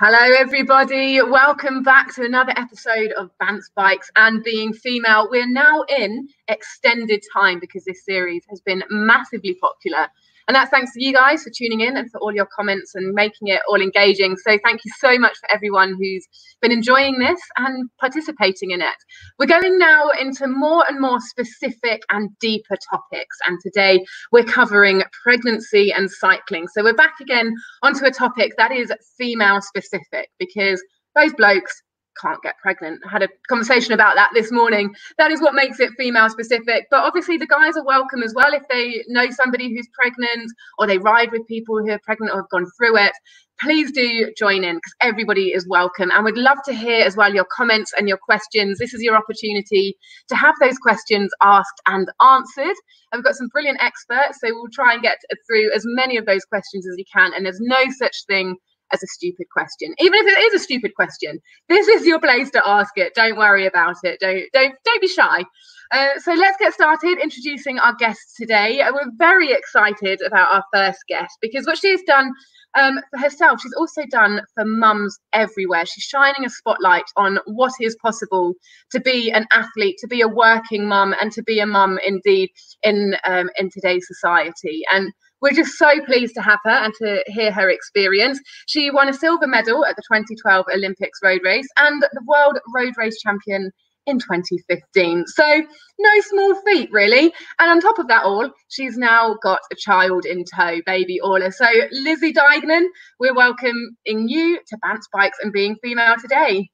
Hello, everybody. Welcome back to another episode of Bants Bikes and Being Female. We're now in extended time because this series has been massively popular and that's thanks to you guys for tuning in and for all your comments and making it all engaging. So thank you so much for everyone who's been enjoying this and participating in it. We're going now into more and more specific and deeper topics. And today we're covering pregnancy and cycling. So we're back again onto a topic that is female specific because those blokes can't get pregnant. I had a conversation about that this morning. That is what makes it female specific. But obviously, the guys are welcome as well if they know somebody who's pregnant or they ride with people who are pregnant or have gone through it. Please do join in because everybody is welcome. And we'd love to hear as well your comments and your questions. This is your opportunity to have those questions asked and answered. And we've got some brilliant experts, so we'll try and get through as many of those questions as we can. And there's no such thing as a stupid question. Even if it is a stupid question, this is your place to ask it. Don't worry about it. Don't don't don't be shy. Uh, so let's get started introducing our guests today. We're very excited about our first guest because what she's done um, for herself, she's also done for mums everywhere. She's shining a spotlight on what is possible to be an athlete, to be a working mum, and to be a mum indeed in um, in today's society. And we're just so pleased to have her and to hear her experience. She won a silver medal at the 2012 Olympics road race and the world road race champion in 2015. So, no small feat, really. And on top of that all, she's now got a child in tow, baby Orla. So, Lizzie Deignan, we're welcoming you to Bants Bikes and Being Female today.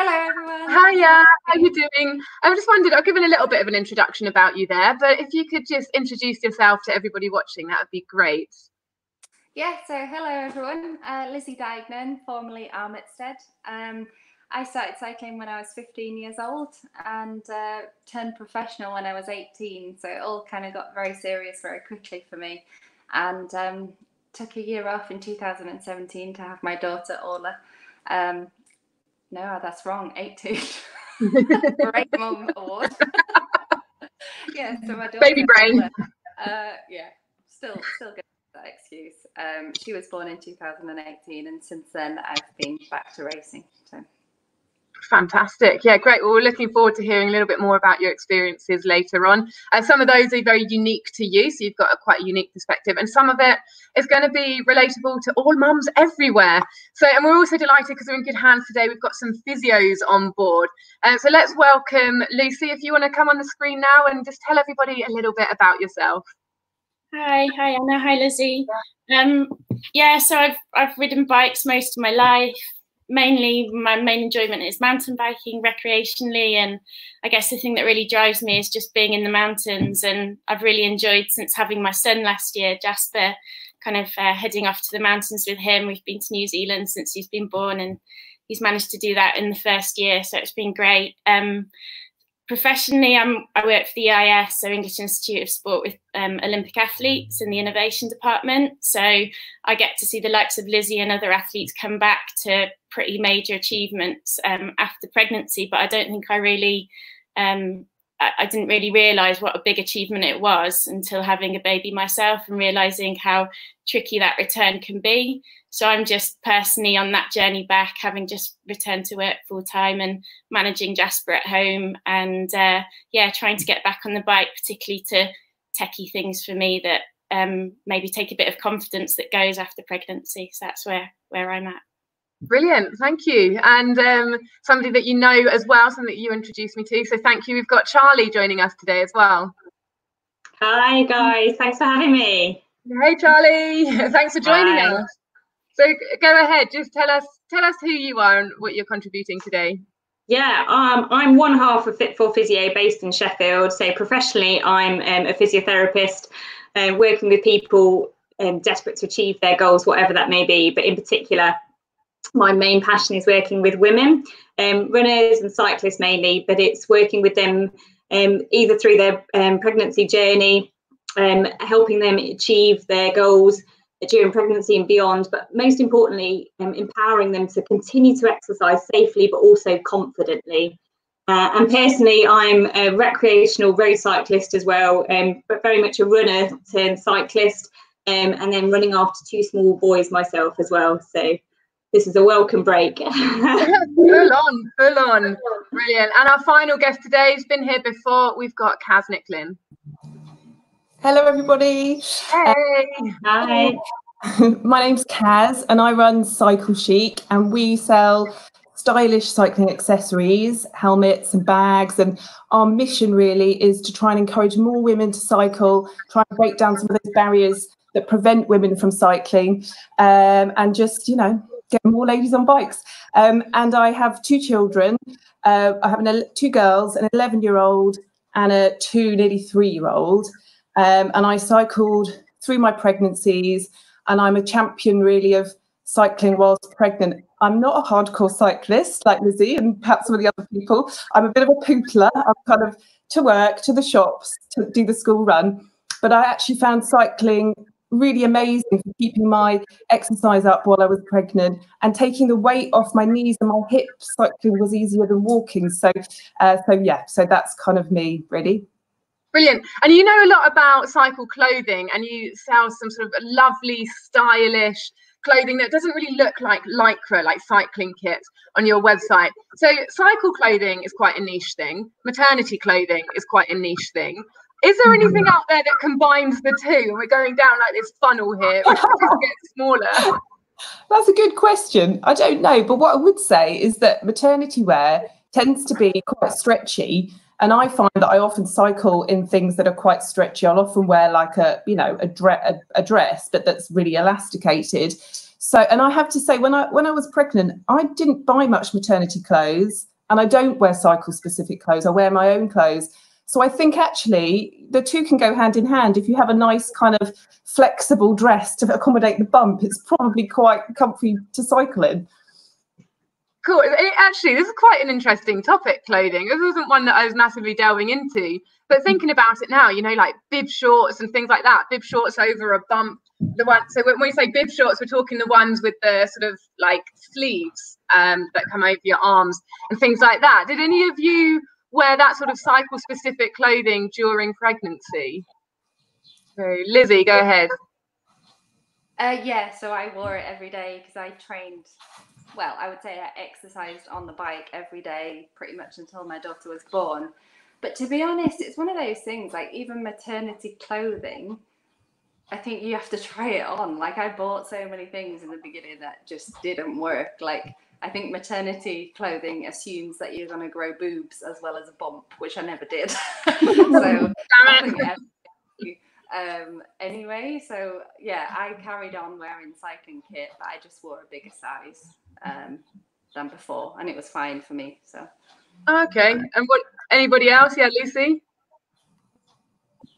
Hello, everyone. Hiya, how are you doing? I just wondered, I've given a little bit of an introduction about you there, but if you could just introduce yourself to everybody watching, that would be great. Yeah, so hello, everyone. Uh, Lizzie Deignan, formerly Armitstead. Um, I started cycling when I was 15 years old and uh, turned professional when I was 18. So it all kind of got very serious very quickly for me. And um, took a year off in 2017 to have my daughter Orla. Um, no, that's wrong. 18. Great mum award. yeah, so my daughter, baby brain. Uh, yeah, still, still good that excuse. Um, she was born in 2018, and since then I've been back to racing. So. Fantastic. Yeah, great. Well, we're looking forward to hearing a little bit more about your experiences later on. Uh, some of those are very unique to you, so you've got a quite unique perspective, and some of it is going to be relatable to all mums everywhere. So, and we're also delighted because we're in good hands today. We've got some physios on board. Uh, so let's welcome Lucy. If you want to come on the screen now and just tell everybody a little bit about yourself. Hi, hi Anna, hi Lizzie. Um, yeah, so I've I've ridden bikes most of my life mainly my main enjoyment is mountain biking recreationally and i guess the thing that really drives me is just being in the mountains and i've really enjoyed since having my son last year jasper kind of uh, heading off to the mountains with him. We've been to new zealand since he's been born and he's managed to do that in the first year so it's been great. Um, professionally, I'm, I work for the EIS, so English Institute of Sport, with um, Olympic athletes in the innovation department. So I get to see the likes of Lizzie and other athletes come back to pretty major achievements um, after pregnancy. But I don't think I really, um, I, didn't really realise what a big achievement it was until having a baby myself and realising how tricky that return can be. So I'm just personally on that journey back, having just returned to work full time and managing Jasper at home, and uh, yeah, trying to get back on the bike, particularly to techie things for me that um, maybe take a bit of confidence that goes after pregnancy. So that's where where I'm at. Brilliant, thank you. And um, somebody that you know as well, something that you introduced me to. So thank you. We've got Charlie joining us today as well. Hi guys, thanks for having me. Hey Charlie, thanks for joining Hi. us. So go ahead, just tell us tell us who you are and what you're contributing today. Yeah, um, I'm one half of Fit for Physio based in Sheffield. So professionally, I'm um, a physiotherapist, uh, working with people um, desperate to achieve their goals, whatever that may be. But in particular, my main passion is working with women, um, runners and cyclists mainly. But it's working with them um, either through their um, pregnancy journey, helping them achieve their goals during pregnancy and beyond, but most importantly, um, empowering them to continue to exercise safely but also confidently. Uh, and personally, I'm a recreational road cyclist as well, um, but very much a runner turned cyclist, um, and then running after two small boys myself as well. So this is a welcome break. full on, full on. Brilliant. And our final guest today has been here before. We've got Caz Nicklin. Hello, everybody. Hey. Hi. My name's Kaz, and I run Cycle Chic, and we sell stylish cycling accessories, helmets, and bags. And our mission really is to try and encourage more women to cycle, try and break down some of those barriers that prevent women from cycling, um, and just, you know, get more ladies on bikes. Um, and I have two children. Uh, I have an, two girls, an 11 year old and a two, nearly three year old. Um, and I cycled through my pregnancies, and I'm a champion really of cycling whilst pregnant. I'm not a hardcore cyclist like Lizzie and perhaps some of the other people. I'm a bit of a poopler. I'm kind of to work, to the shops, to do the school run. But I actually found cycling really amazing for keeping my exercise up while I was pregnant and taking the weight off my knees and my hips. Cycling was easier than walking. So, uh, so yeah, so that's kind of me, really. Brilliant. And you know a lot about cycle clothing and you sell some sort of lovely, stylish clothing that doesn't really look like lycra, like cycling kit on your website. So cycle clothing is quite a niche thing. Maternity clothing is quite a niche thing. Is there mm-hmm. anything out there that combines the two? We're going down like this funnel here, which just gets smaller. That's a good question. I don't know, but what I would say is that maternity wear tends to be quite stretchy and I find that I often cycle in things that are quite stretchy. I'll often wear like a, you know, a, dre- a, a dress, but that's really elasticated. So, and I have to say, when I when I was pregnant, I didn't buy much maternity clothes, and I don't wear cycle specific clothes. I wear my own clothes. So I think actually the two can go hand in hand. If you have a nice kind of flexible dress to accommodate the bump, it's probably quite comfy to cycle in. Cool. It, actually, this is quite an interesting topic, clothing. This wasn't one that I was massively delving into. But thinking about it now, you know, like bib shorts and things like that, bib shorts over a bump. The one, so when we say bib shorts, we're talking the ones with the sort of like sleeves um, that come over your arms and things like that. Did any of you wear that sort of cycle specific clothing during pregnancy? So, Lizzie, go ahead. Uh, yeah, so I wore it every day because I trained well, I would say I exercised on the bike every day pretty much until my daughter was born. But to be honest, it's one of those things like even maternity clothing, I think you have to try it on. Like I bought so many things in the beginning that just didn't work. Like I think maternity clothing assumes that you're going to grow boobs as well as a bump, which I never did. so um, anyway, so yeah, I carried on wearing cycling kit, but I just wore a bigger size um, than before, and it was fine for me. So. Okay, and what? Anybody else? Yeah, Lucy.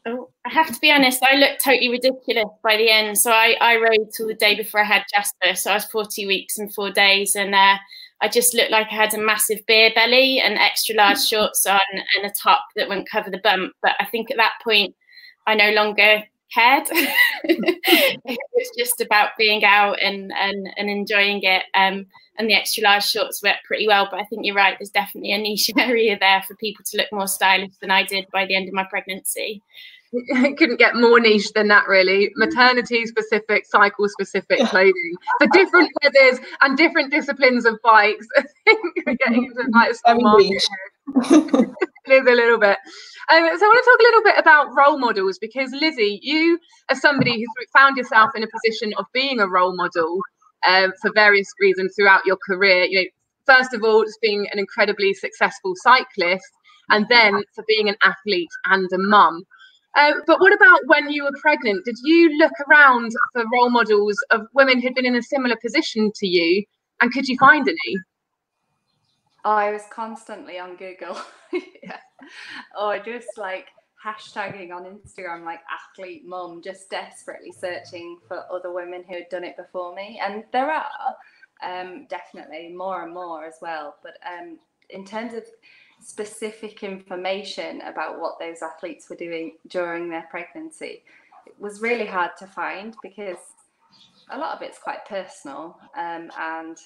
Oh, I have to be honest, I looked totally ridiculous by the end. So I, I rode till the day before I had Jasper. So I was 40 weeks and four days. And uh, I just looked like I had a massive beer belly and extra large shorts on and a top that wouldn't cover the bump. But I think at that point, I no longer cared. it was just about being out and and, and enjoying it. Um, and the extra large shorts worked pretty well. But I think you're right. There's definitely a niche area there for people to look more stylish than I did by the end of my pregnancy. It couldn't get more niche than that, really. Maternity specific, cycle specific clothing for different weathers and different disciplines of bikes. I think we're getting into quite a small market. it is a little bit. Um, so I want to talk a little bit about role models because Lizzie, you are somebody who's found yourself in a position of being a role model um, for various reasons throughout your career. You know, first of all, just being an incredibly successful cyclist, and then for being an athlete and a mum. Uh, but what about when you were pregnant? Did you look around for role models of women who'd been in a similar position to you, and could you find any? I was constantly on Google, yeah. or just like hashtagging on Instagram, like athlete mum, just desperately searching for other women who had done it before me. And there are um, definitely more and more as well. But um, in terms of specific information about what those athletes were doing during their pregnancy. It was really hard to find because a lot of it's quite personal um, and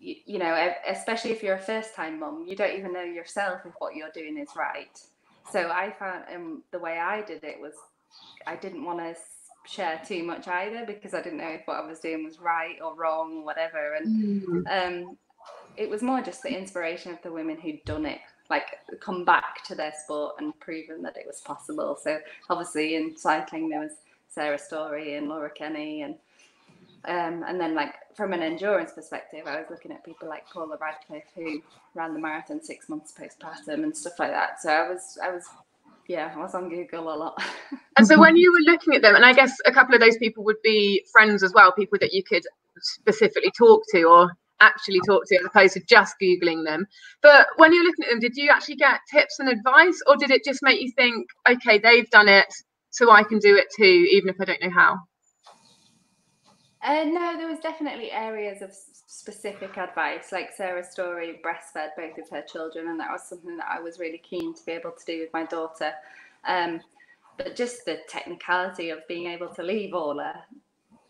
you, you, know especially if you're a first time mum you don't even know yourself if what you're doing is right so i found um, the way i did it was i didn't want to share too much either because I didn't know if what I was doing was right or wrong, or whatever. And mm. um, it was more just the inspiration of the women who'd done it, like come back to their sport and proven that it was possible. So obviously in cycling there was Sarah Storey and Laura Kenny and um, and then like from an endurance perspective, I was looking at people like Paula Radcliffe who ran the marathon six months postpartum and stuff like that. So I was I was yeah, I was on Google a lot. and so when you were looking at them, and I guess a couple of those people would be friends as well, people that you could specifically talk to or actually talk to as opposed to just googling them but when you're looking at them did you actually get tips and advice or did it just make you think okay they've done it so i can do it too even if i don't know how uh, no, there was definitely areas of specific advice, like Sarah's Storey breastfed both of her children, and that was something that I was really keen to be able to do with my daughter. Um, but just the technicality of being able to leave Orla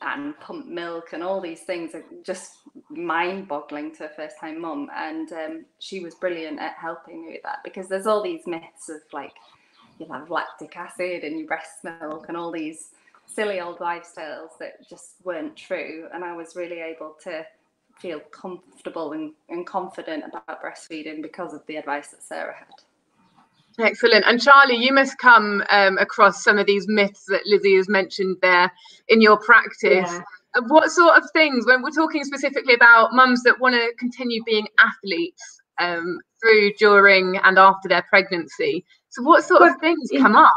and pump milk and all these things are just mind-boggling to a first-time mum, and um, she was brilliant at helping me with that because there's all these myths of like you'll have lactic acid in your breast milk and all these silly old lifestyles that just weren't true. And I was really able to feel comfortable and, and confident about breastfeeding because of the advice that Sarah had. Excellent. And Charlie, you must come um, across some of these myths that Lizzie has mentioned there in your practice. Yeah. What sort of things, when we're talking specifically about mums that want to continue being athletes um, through, during, and after their pregnancy, so what sort of things come up?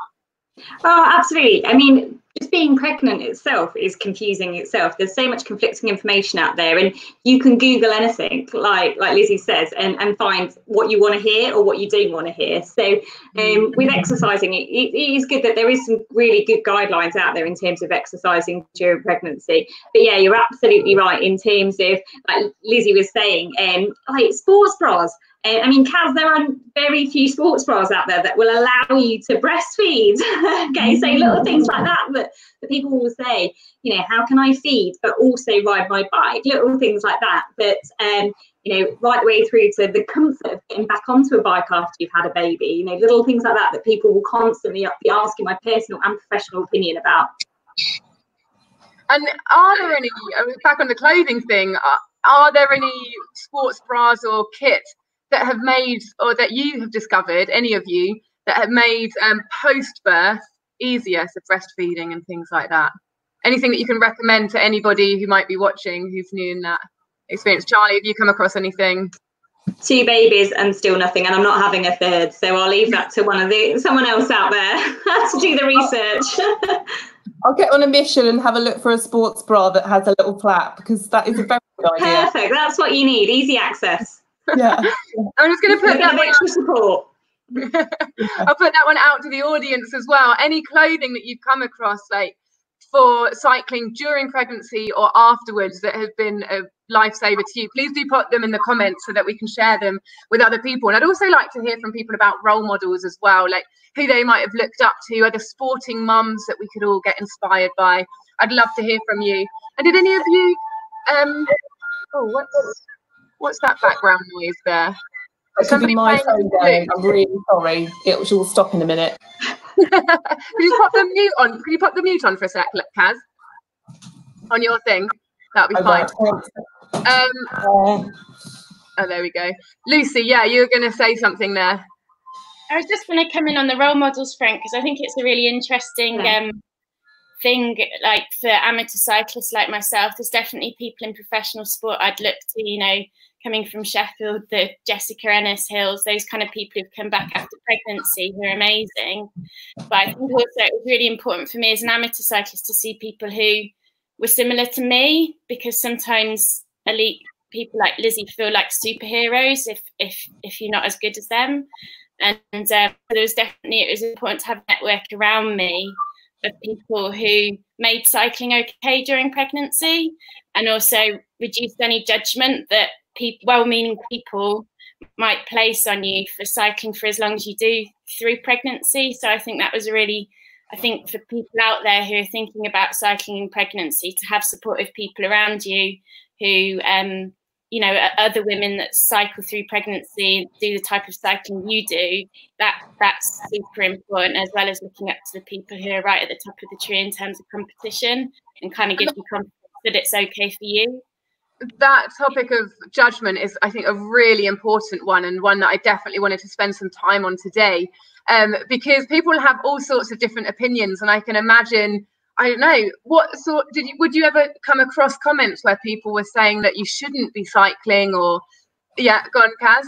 Oh, absolutely. I mean, just being pregnant itself is confusing itself. There's so much conflicting information out there, and you can Google anything, like like Lizzie says, and, and find what you want to hear or what you don't want to hear. So, um, with exercising, it, it is good that there is some really good guidelines out there in terms of exercising during pregnancy. But yeah, you're absolutely right in terms of like Lizzie was saying, um, like sports bras. Uh, I mean, Caz, there are very few sports bras out there that will allow you to breastfeed. okay, so little things like that, that that people will say, you know, how can I feed but also ride my bike? Little things like that. But um, you know, right the way through to the comfort of getting back onto a bike after you've had a baby. You know, little things like that that people will constantly be asking my personal and professional opinion about. And are there any back on the clothing thing? Are, are there any sports bras or kits that have made or that you have discovered, any of you, that have made um, post birth easier, so breastfeeding and things like that? Anything that you can recommend to anybody who might be watching who's new in that experience? Charlie, have you come across anything? Two babies and still nothing, and I'm not having a third, so I'll leave that to one of the someone else out there to do the research. I'll get on a mission and have a look for a sports bra that has a little flap because that is a very good idea. Perfect. That's what you need. Easy access yeah. I'm just going to put that extra support. I'll put that one out to the audience as well. Any clothing that you've come across, like for cycling during pregnancy or afterwards, that have been a lifesaver to you, please do put them in the comments so that we can share them with other people. And I'd also like to hear from people about role models as well, like who they might have looked up to, other sporting mums that we could all get inspired by. I'd love to hear from you. And did any of you? Um, oh, what's What's that background noise there? Somebody my phone going. I'm really sorry. It will stop in a minute. Can you pop the mute on? Can you pop the mute on for a sec, Caz? On your thing. That'll be fine. Um, oh, there we go. Lucy, yeah, you were going to say something there. I was just going to come in on the role models Frank, because I think it's a really interesting yeah. um, thing. Like for amateur cyclists like myself, there's definitely people in professional sport I'd look to, you know, coming from Sheffield, the Jessica Ennis Hills, those kind of people who've come back after pregnancy who are amazing. But I think also it was really important for me as an amateur cyclist to see people who were similar to me because sometimes elite people like Lizzie feel like superheroes if if if you're not as good as them. And, and uh, there was definitely it was important to have a network around me of people who made cycling okay during pregnancy and also reduced any judgment that people, well-meaning people might place on you for cycling for as long as you do through pregnancy. So I think that was really, I think for people out there who are thinking about cycling in pregnancy, to have supportive people around you who um, you know other women that cycle through pregnancy do the type of cycling you do that that's super important as well as looking up to the people who are right at the top of the tree in terms of competition and kind of gives you confidence that it's okay for you that topic of judgment is i think a really important one and one that i definitely wanted to spend some time on today um, because people have all sorts of different opinions and i can imagine I don't know what sort did you would you ever come across comments where people were saying that you shouldn't be cycling or yeah, go on, Caz.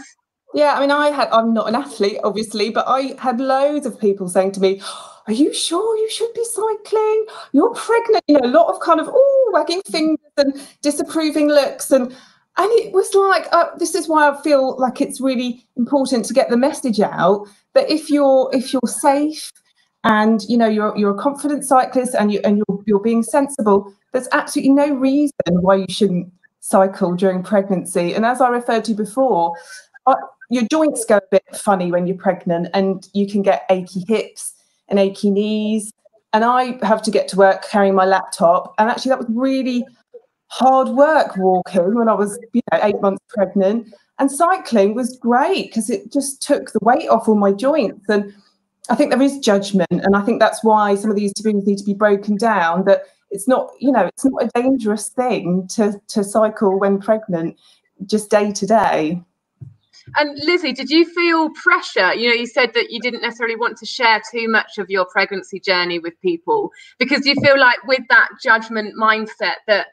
Yeah, I mean, I had I'm not an athlete, obviously, but I had loads of people saying to me, Are you sure you should be cycling? You're pregnant, you know, a lot of kind of oh wagging fingers and disapproving looks. And and it was like uh, this is why I feel like it's really important to get the message out that if you're if you're safe and you know you're you're a confident cyclist and you and you're you're being sensible there's absolutely no reason why you shouldn't cycle during pregnancy. And as i referred to before uh, your joints go a bit funny when you're pregnant and you can get achy hips and achy knees and i have to get to work carrying my laptop and actually that was really hard work walking when i was you know 8 months pregnant and cycling was great because it just took the weight off all my joints and I think there is judgment, and I think that's why some of these taboos need to be broken down. That it's not, you know, it's not a dangerous thing to to cycle when pregnant, just day to day. And Lizzie, did you feel pressure? You know, you said that you didn't necessarily want to share too much of your pregnancy journey with people because you feel like with that judgment mindset that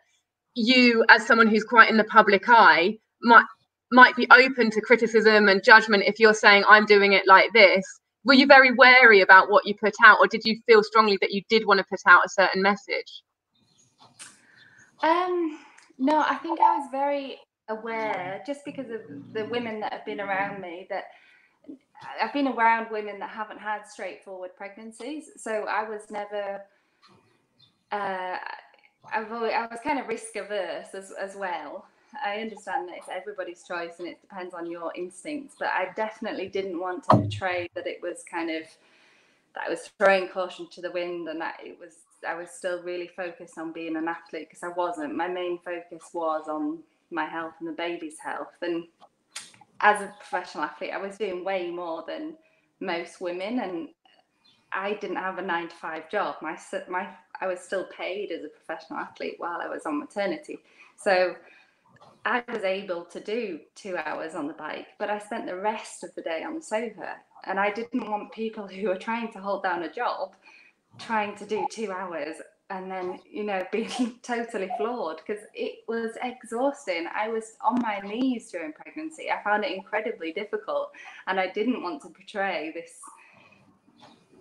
you, as someone who's quite in the public eye, might might be open to criticism and judgment if you're saying I'm doing it like this were you very wary about what you put out or did you feel strongly that you did want to put out a certain message um no i think i was very aware just because of the women that have been around me that i've been around women that haven't had straightforward pregnancies so i was never uh I've always, I was kind of risk averse as, as well. I understand that it's everybody's choice and it depends on your instincts, but I definitely didn't want to portray that it was kind of that I was throwing caution to the wind and that it was I was still really focused on being an athlete because I wasn't. My main focus was on my health and the baby's health. And as a professional athlete, I was doing way more than most women, and I didn't have a nine to five job. My my I was still paid as a professional athlete while I was on maternity. So I was able to do two hours on the bike, but I spent the rest of the day on the sofa. And I didn't want people who are trying to hold down a job trying to do two hours and then, you know, being totally flawed because it was exhausting. I was on my knees during pregnancy. I found it incredibly difficult. And I didn't want to portray this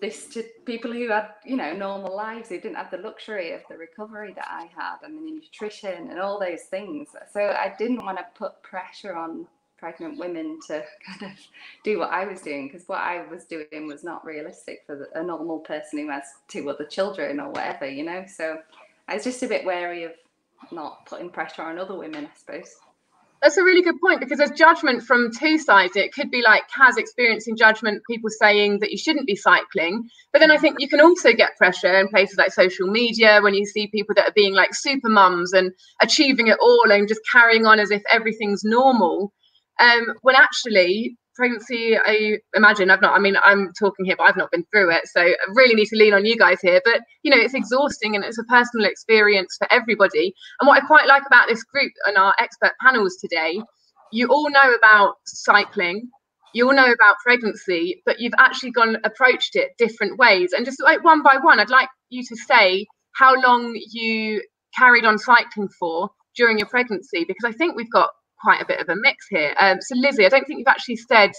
this to people who had, you know, normal lives who didn't have the luxury of the recovery that I had and the nutrition and all those things. So I didn't want to put pressure on pregnant women to kind of do what I was doing because what I was doing was not realistic for a normal person who has two other children or whatever, you know. So I was just a bit wary of not putting pressure on other women, I suppose. That's a really good point because there's judgment from two sides. It could be like Caz experiencing judgment, people saying that you shouldn't be cycling. But then I think you can also get pressure in places like social media when you see people that are being like super mums and achieving it all and just carrying on as if everything's normal. Um, when actually pregnancy, I imagine I've not, I mean, I'm talking here, but I've not been through it. So I really need to lean on you guys here. But, you know, it's exhausting and it's a personal experience for everybody. And what I quite like about this group and our expert panels today, you all know about cycling, you all know about pregnancy, but you've actually gone approached it different ways. And just like one by one, I'd like you to say how long you carried on cycling for during your pregnancy, because I think we've got quite a bit of a mix here. Um, so Lizzie, I don't think you've actually said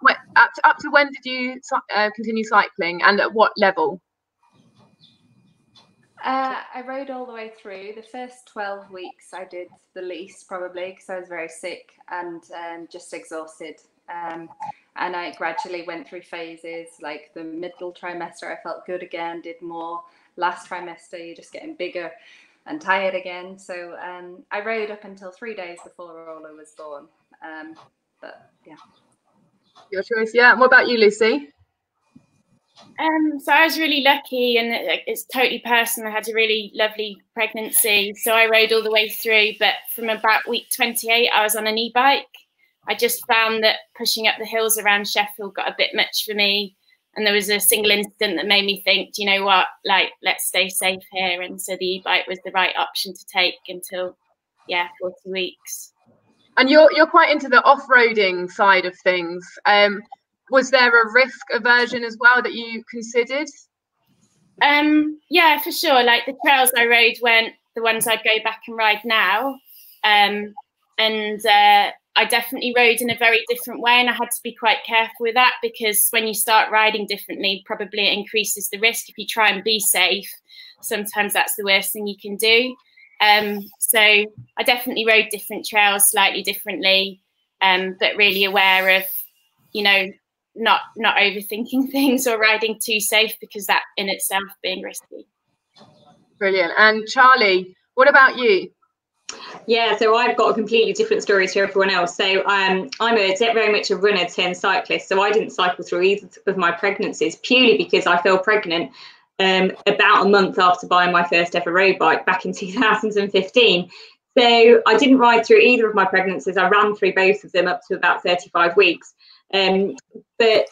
what, up, to, up to when did you uh, continue cycling and at what level? Uh, I rode all the way through. The first 12 weeks I did the least probably because I was very sick and um, just exhausted. Um, and I gradually went through phases like the middle trimester, I felt good again, did more. Last trimester, you're just getting bigger and tired again. So um, I rode up until three days before Orla was born. Um, but yeah. Your choice, yeah. What about you, Lucy? Um, so I was really lucky, and it's totally personal. I had a really lovely pregnancy, so I rode all the way through. But from about week 28, I was on an e-bike. I just found that pushing up the hills around Sheffield got a bit much for me, and there was a single incident that made me think, do you know what, like let's stay safe here. And so the e-bike was the right option to take until, yeah, 40 weeks. And you're you're quite into the off-roading side of things. Um, was there a risk aversion as well that you considered? Um, yeah, for sure. Like the trails I rode weren't the ones I'd go back and ride now. Um, and uh, I definitely rode in a very different way, and I had to be quite careful with that because when you start riding differently, probably it increases the risk. If you try and be safe, sometimes that's the worst thing you can do. Um, so I definitely rode different trails slightly differently, um, but really aware of, you know, not not overthinking things or riding too safe because that in itself being risky. Brilliant. And Charlie, what about you? Yeah, so I've got a completely different story to everyone else. So um, I'm a very much a runner turned cyclist. So I didn't cycle through either of my pregnancies purely because I fell pregnant um, about a month after buying my first ever road bike back in 2015. So I didn't ride through either of my pregnancies. I ran through both of them up to about 35 weeks. Um, but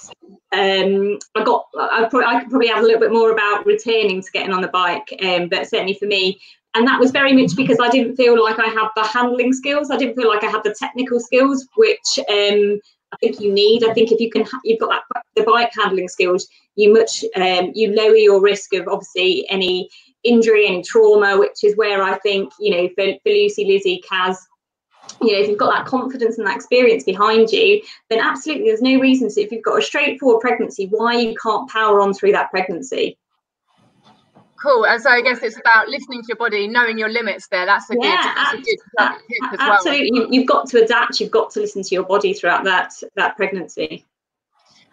um, I got I, probably, I could probably add a little bit more about returning to getting on the bike. Um, but certainly for me, and that was very much because I didn't feel like I had the handling skills. I didn't feel like I had the technical skills, which um, I think you need. I think if you can, you've got that the bike handling skills, you much um, you lower your risk of obviously any injury, any trauma, which is where I think you know for, for Lucy, Lizzie, Caz, you know, if you've got that confidence and that experience behind you, then absolutely there's no reason to, if you've got a straightforward pregnancy, why you can't power on through that pregnancy. Cool. And so I guess it's about listening to your body, knowing your limits there. That's a yeah, good, that's a good absolutely. Well. You, you've got to adapt. You've got to listen to your body throughout that that pregnancy.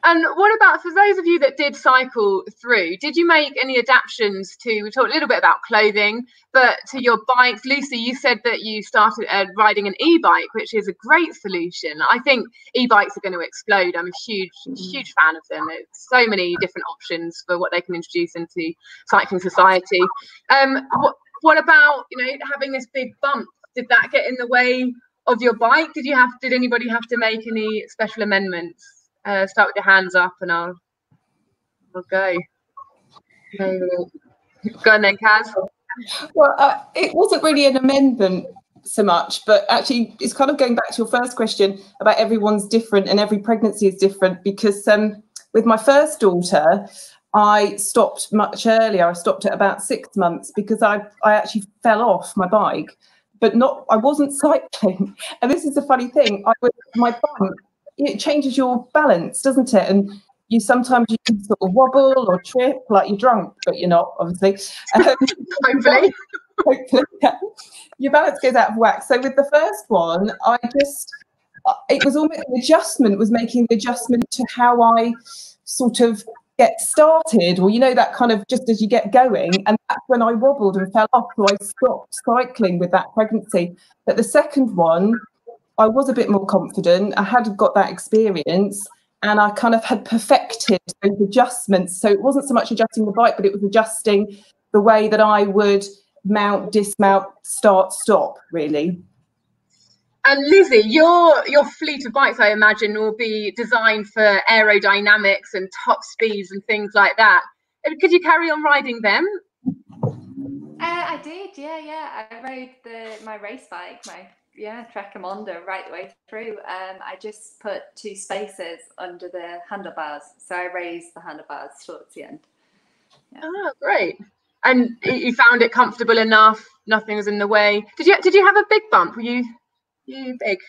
And what about for those of you that did cycle through? Did you make any adaptations to? We talked a little bit about clothing, but to your bikes, Lucy. You said that you started uh, riding an e-bike, which is a great solution. I think e-bikes are going to explode. I'm a huge, mm. huge fan of them. There's so many different options for what they can introduce into cycling society. Um, what, what about you know having this big bump? Did that get in the way of your bike? Did you have? Did anybody have to make any special amendments? Uh, start with your hands up and I'll, I'll go. Go on then, Caz. Well, uh, it wasn't really an amendment so much, but actually, it's kind of going back to your first question about everyone's different and every pregnancy is different. Because um, with my first daughter, I stopped much earlier. I stopped at about six months because I I actually fell off my bike, but not I wasn't cycling. And this is the funny thing. I was my bike it changes your balance, doesn't it? And you sometimes you can sort of wobble or trip like you're drunk, but you're not, obviously. Um, hopefully. hopefully yeah. Your balance goes out of whack. So with the first one, I just uh, it was almost the adjustment was making the adjustment to how I sort of get started, or you know that kind of just as you get going, and that's when I wobbled and fell off. So I stopped cycling with that pregnancy. But the second one, I was a bit more confident. I had got that experience and I kind of had perfected those adjustments. So it wasn't so much adjusting the bike, but it was adjusting the way that I would mount, dismount, start, stop, really. And Lizzie, your your fleet of bikes, I imagine, will be designed for aerodynamics and top speeds and things like that. Could you carry on riding them? Uh, I did, yeah, yeah. I rode the my race bike, my yeah, Trek Emonda right the way through. Um, I just put two spacers under the handlebars, so I raised the handlebars towards the end. Yeah. Oh, great! And you found it comfortable enough. Nothing was in the way. Did you? Did you have a big bump? Were you? You big?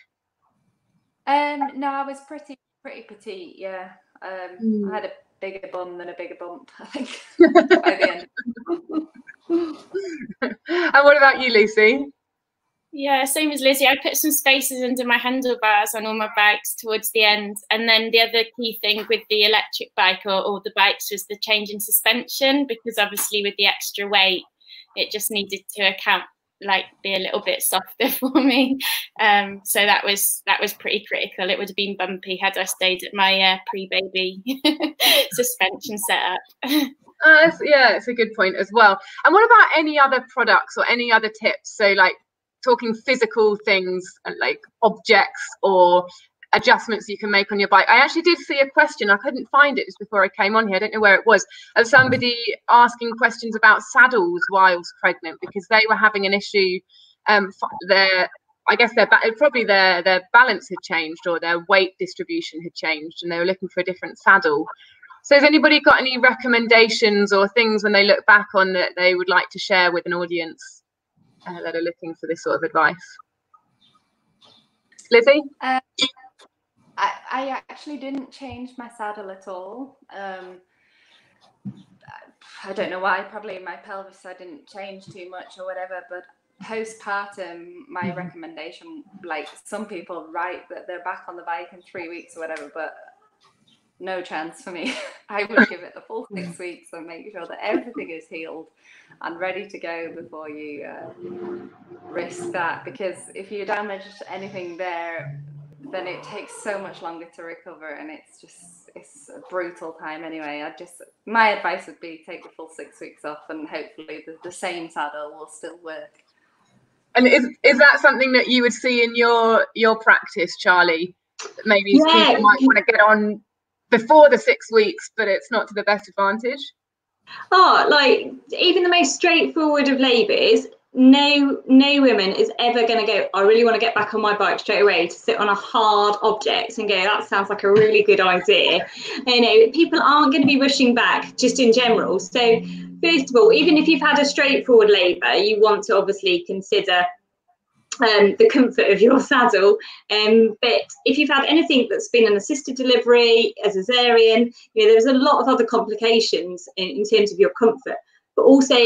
Um, no, I was pretty pretty petite. Yeah. Um, mm. I had a bigger bum than a bigger bump. I think by the end. and what about you, Lucy? Yeah, same as Lizzie. I put some spacers under my handlebars on all my bikes towards the end. And then the other key thing with the electric bike or all the bikes was the change in suspension because obviously with the extra weight, it just needed to account like be a little bit softer for me. Um, so that was that was pretty critical. It would have been bumpy had I stayed at my uh, pre-baby suspension setup. Uh, yeah, it's a good point as well. And what about any other products or any other tips? So, like talking physical things like objects or adjustments you can make on your bike. I actually did see a question. I couldn't find it just before I came on here. I don't know where it was. Of somebody asking questions about saddles whilst pregnant because they were having an issue. Um, their, I guess their probably their their balance had changed or their weight distribution had changed, and they were looking for a different saddle. So, has anybody got any recommendations or things when they look back on that they would like to share with an audience uh, that are looking for this sort of advice? Lizzie? Uh, I, I actually didn't change my saddle at all. Um, I don't know why. Probably my pelvis I didn't change too much or whatever. But postpartum, my mm-hmm. recommendation, like some people write that they're back on the bike in three weeks or whatever, but no chance for me. I would give it the full six weeks and make sure that everything is healed and ready to go before you uh, risk that. Because if you damage anything there, then it takes so much longer to recover, and it's just it's a brutal time anyway. I just my advice would be take the full six weeks off, and hopefully the, the same saddle will still work. And is is that something that you would see in your your practice, Charlie? Maybe yeah. people might want to get on before the six weeks, but it's not to the best advantage? Oh, like even the most straightforward of labours, no no woman is ever going to go i really want to get back on my bike straight away to sit on a hard object and go that sounds like a really good idea you know people aren't going to be rushing back just in general so first of all even if you've had a straightforward labour you want to obviously consider um, the comfort of your saddle. Um, but if you've had anything that's been an assisted delivery, as a cesarean, you know, there's a lot of other complications in, in terms of your comfort. But also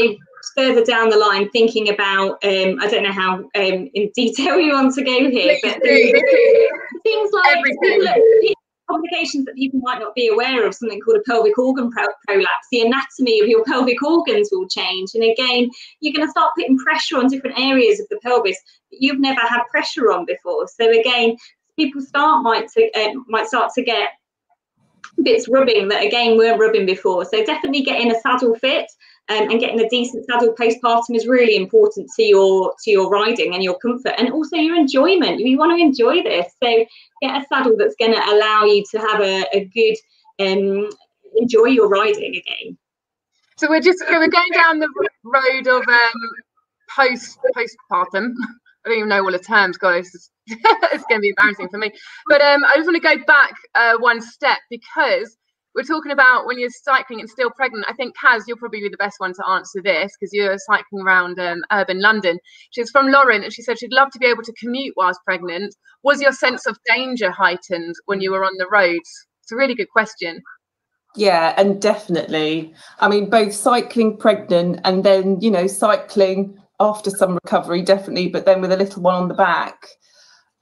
further down the line, thinking about, um, I don't know how um, in detail you want to go here, but things like complications that people might not be aware of, something called a pelvic organ prolapse, the anatomy of your pelvic organs will change. And again, you're going to start putting pressure on different areas of the pelvis that you've never had pressure on before. So again, people start might to, uh, might start to get bits rubbing that again weren't rubbing before. So definitely getting a saddle fit um, and getting a decent saddle postpartum is really important to your to your riding and your comfort and also your enjoyment. You want to enjoy this, so get a saddle that's going to allow you to have a, a good um, enjoy your riding again. So we're just we're going down the road of um, post postpartum. I don't even know all the terms, guys. It's, going to be embarrassing for me. But um, I just want to go back uh, one step because we're talking about when you're cycling and still pregnant. I think Caz, you'll probably be the best one to answer this because you're cycling around um, urban London. She's from Lauren, and she said she'd love to be able to commute whilst pregnant. Was your sense of danger heightened when you were on the roads? It's a really good question. Yeah, and definitely. I mean, both cycling pregnant and then, you know, cycling after some recovery, definitely, but then with a little one on the back,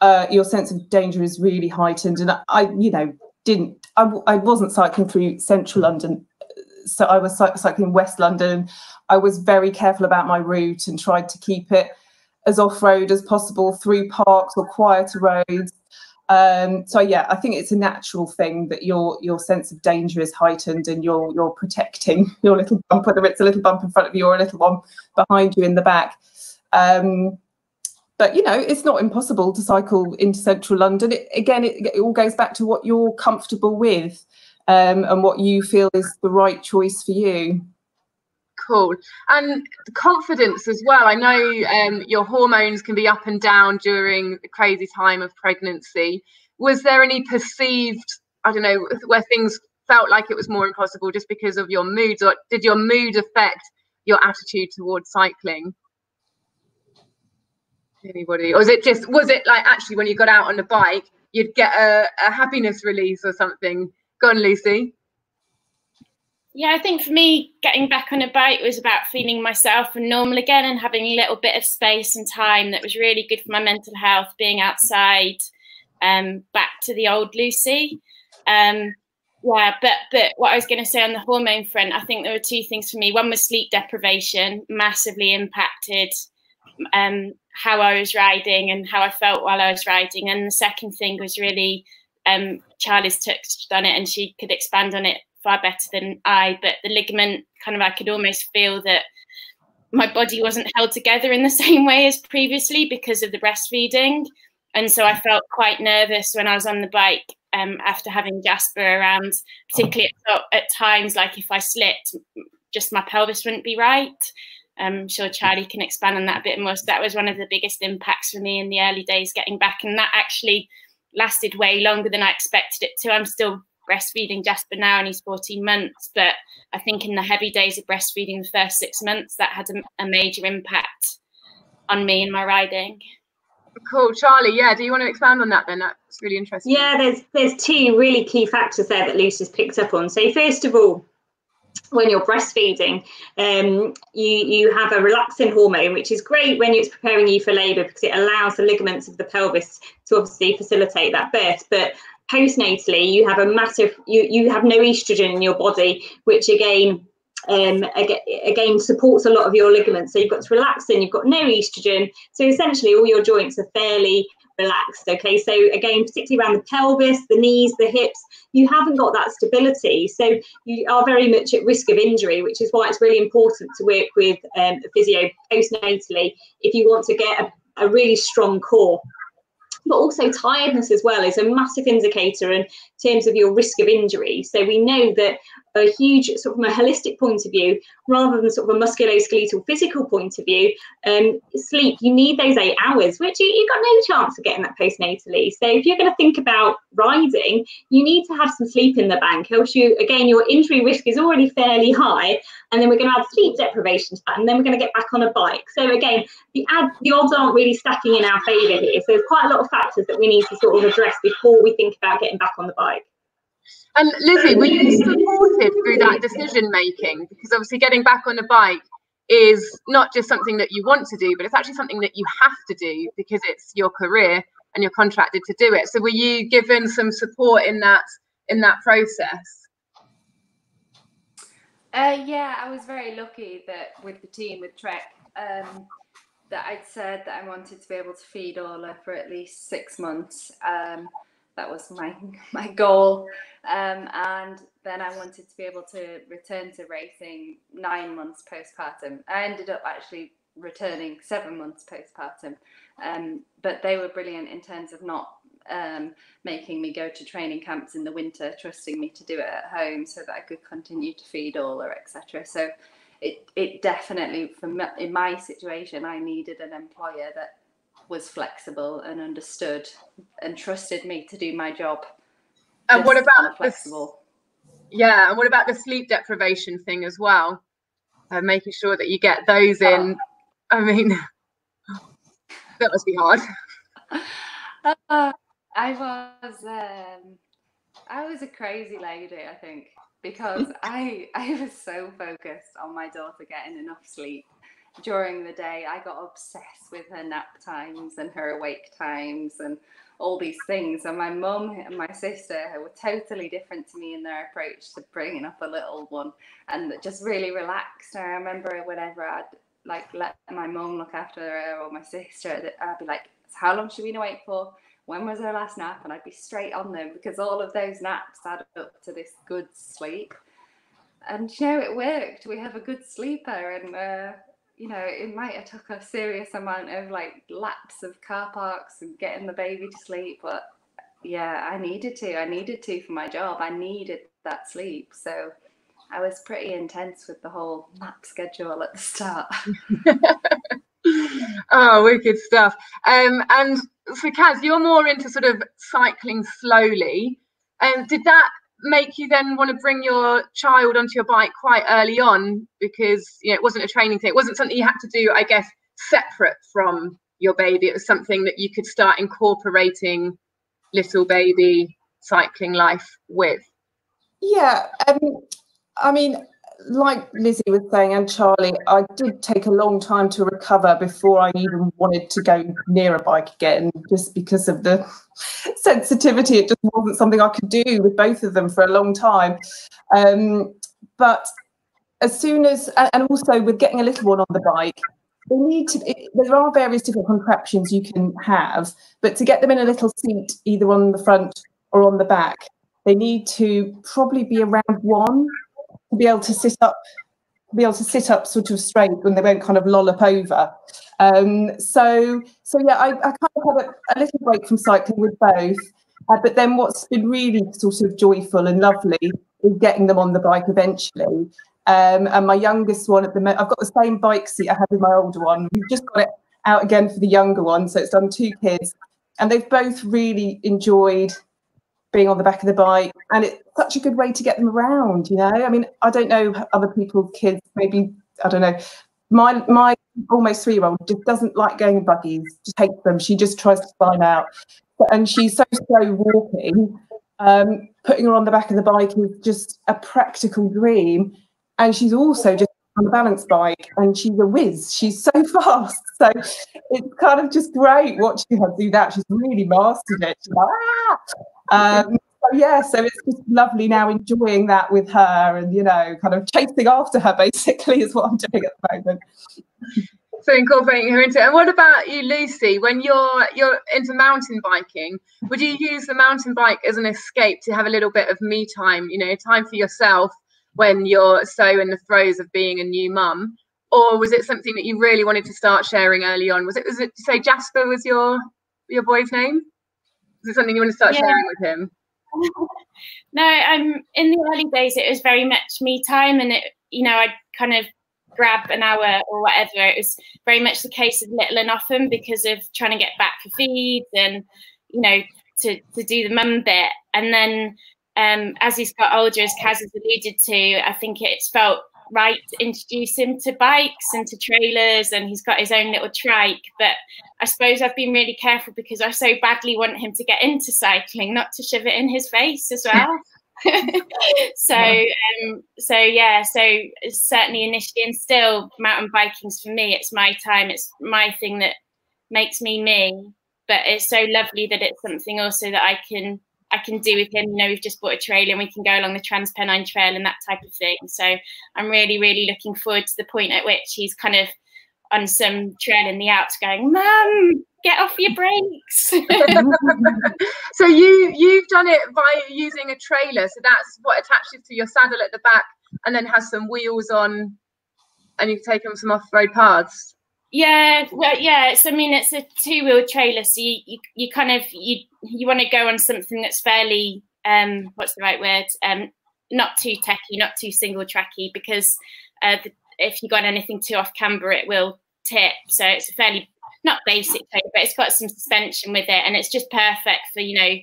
uh, your sense of danger is really heightened. And I, you know, didn't I, I wasn't cycling through central London so I was cycling West London. I was very careful about my route and tried to keep it as off road as possible through parks or quieter roads. Um, so yeah, I think it's a natural thing that your your sense of danger is heightened and you're you're protecting your little bump, whether it's a little bump in front of you or a little one behind you in the back. Um, but you know it's not impossible to cycle into central london. It, again it, it, all goes back to what you're comfortable with um, and what you feel is the right choice for you. Cool. And confidence as well. I know um, your hormones can be up and down during the crazy time of pregnancy. Was there any perceived i don't know where things felt like it was more impossible just because of your moods or did your mood affect your attitude towards cycling anybody? Or was it just was it like actually when you got out on the bike you'd get a, a happiness release or something? Go on lucy. Yeah i think for me getting back on a bike was about feeling myself and normal again and having a little bit of space and time that was really good for my mental health being outside um back to the old lucy. Um yeah, but but what I was going to say on the hormone front, I think there were two things for me. One was sleep deprivation, massively impacted um, how I was riding and how I felt while I was riding. And the second thing was really um, Charlie's touched on it and she could expand on it far better than I. But the ligament, kind of, I could almost feel that my body wasn't held together in the same way as previously because of the breastfeeding. And so I felt quite nervous when I was on the bike um, after having Jasper around, particularly at, at times like if I slipped, just my pelvis wouldn't be right. Um, I'm sure Charlie can expand on that a bit more. So that was one of the biggest impacts for me in the early days getting back. And that actually lasted way longer than I expected it to. I'm still breastfeeding Jasper now and he's 14 months. But I think in the heavy days of breastfeeding the first six months, that had a, a major impact on me and my riding. Cool, Charlie. Yeah, do you want to expand on that then? That's really interesting. Yeah, there's there's two really key factors there that Lucy's picked up on. So first of all, when you're breastfeeding, um, you you have a relaxin hormone, which is great when it's preparing you for labour because it allows the ligaments of the pelvis to obviously facilitate that birth. But postnatally, you have a massive you you have no estrogen in your body, which again um, again supports a lot of your ligaments. So you've got to relax relaxin, you've got no estrogen. So essentially, all your joints are fairly relaxed. Okay, so again, particularly around the pelvis, the knees, the hips, you haven't got that stability. So you are very much at risk of injury, which is why it's really important to work with um, a physio postnatally if you want to get a, a really strong core but also tiredness as well is a massive indicator in terms of your risk of injury. So we know that a huge sort of from a holistic point of view, rather than sort of a musculoskeletal physical point of view, um, sleep, you need those eight hours, which you, you've got no chance of getting that postnatally. So if you're going to think about riding, you need to have some sleep in the bank, else you, again, your injury risk is already fairly high, and then we're going to add sleep deprivation to that, and then we're going to get back on a bike. So again, the ad, the odds aren't really stacking in our favour here. So there's quite a lot of factors that we need to sort of address before we think about getting back on the bike. And Lizzie, were you supported through that decision making? Because obviously, getting back on a bike is not just something that you want to do, but it's actually something that you have to do because it's your career and you're contracted to do it. So, were you given some support in that in that process? Uh, yeah, I was very lucky that with the team with Trek, um, that I'd said that I wanted to be able to feed Orla for at least six months. Um, that was my my goal. Um, and then I wanted to be able to return to racing nine months postpartum. I ended up actually returning seven months postpartum, um, but they were brilliant in terms of not um, making me go to training camps in the winter, trusting me to do it at home so that I could continue to feed Orla etc. So it it definitely, for me, in my situation, I needed an employer that was flexible and understood and trusted me to do my job. And what about flexible? The, yeah, and what about the sleep deprivation thing as well? Uh, making sure that you get those in. I mean, that must be hard. Uh, I was, um, I was a crazy lady, I think, because I I was so focused on my daughter getting enough sleep during the day, I got obsessed with her nap times and her awake times and all these things. And my mum and my sister were totally different to me in their approach to bringing up a little one and just really relaxed. I remember whenever I'd like let my mum look after her or my sister, I'd be like, how long she been awake for? When was her last nap? And I'd be straight on them because all of those naps add up to this good sleep. And you know, it worked. We have a good sleeper, and uh, you know, it might have took a serious amount of like laps of car parks and getting the baby to sleep, but yeah, I needed to. I needed to for my job. I needed that sleep. So I was pretty intense with the whole nap schedule at the start. oh, wicked stuff. Um, and so Caz, you're more into sort of cycling slowly. And um, did that make you then want to bring your child onto your bike quite early on? Because you know it wasn't a training thing. It wasn't something you had to do i guess separate from your baby. It was something that you could start incorporating little baby cycling life with. Yeah um, i mean like Lizzie was saying and Charlie, I did take a long time to recover before I even wanted to go near a bike again, just because of the sensitivity. It just wasn't something I could do with both of them for a long time. Um, but as soon as, and also with getting a little one on the bike, they need to. It, there are various different contraptions you can have, but to get them in a little seat, either on the front or on the back, they need to probably be around one be able to sit up, be able to sit up sort of straight when they won't kind of lollop over. Um, so, so yeah, I, I kind of had a, a little break from cycling with both. Uh, but then what's been really sort of joyful and lovely is getting them on the bike eventually. Um, and my youngest one at the moment, I've got the same bike seat I had with my older one. We've just got it out again for the younger one. So it's done two kids. And they've both really enjoyed being on the back of the bike. And it's such a good way to get them around, you know? I mean, I don't know other people's kids, maybe, I don't know. My my almost three year old just doesn't like going in buggies, just hates them. She just tries to climb out. And she's so slow walking. Um, putting her on the back of the bike is just a practical dream and she's also just on a balance bike and she's a whiz. She's so fast. So it's kind of just great watching her do that. She's really mastered it. Like, ah! Um, yeah, so it's just lovely now enjoying that with her and you know, kind of chasing after her basically is what I'm doing at the moment. So incorporating her into it. And what about you, Lucy? When you're you're into mountain biking, would you use the mountain bike as an escape to have a little bit of me time, you know, time for yourself when you're so in the throes of being a new mum? Or was it something that you really wanted to start sharing early on? Was it was it say Jasper was your your boy's name? It something you want to start yeah. sharing with him? no, um in the early days it was very much me time and it you know, I'd kind of grab an hour or whatever. It was very much the case of little and often because of trying to get back for feeds and you know to to do the mum bit. And then um, as he's got older, as Caz has alluded to, I think it's felt right to introduce him to bikes and to trailers, and he's got his own little trike. But I suppose I've been really careful because I so badly want him to get into cycling, not to shove it in his face as well. so um, so yeah so certainly initially and still mountain biking's for me it's my time it's my thing that makes me me but it's so lovely that it's something also that i can I can do with him. You know, we've just bought a trailer and we can go along the Transpennine Trail and that type of thing. So I'm really, really looking forward to the point at which he's kind of on some trail in the Alps going, Mum, get off your brakes. so you you've done it by using a trailer. So that's what attaches to your saddle at the back and then has some wheels on and you can take them some off-road paths. Yeah, well, yeah. It's I mean, it's a two-wheel trailer, so you, you, you kind of you you want to go on something that's fairly um what's the right word um not too techy, not too single tracky, because uh, the, if you got anything too off camber, it will tip. So it's a fairly not basic trailer, but it's got some suspension with it, and it's just perfect for you know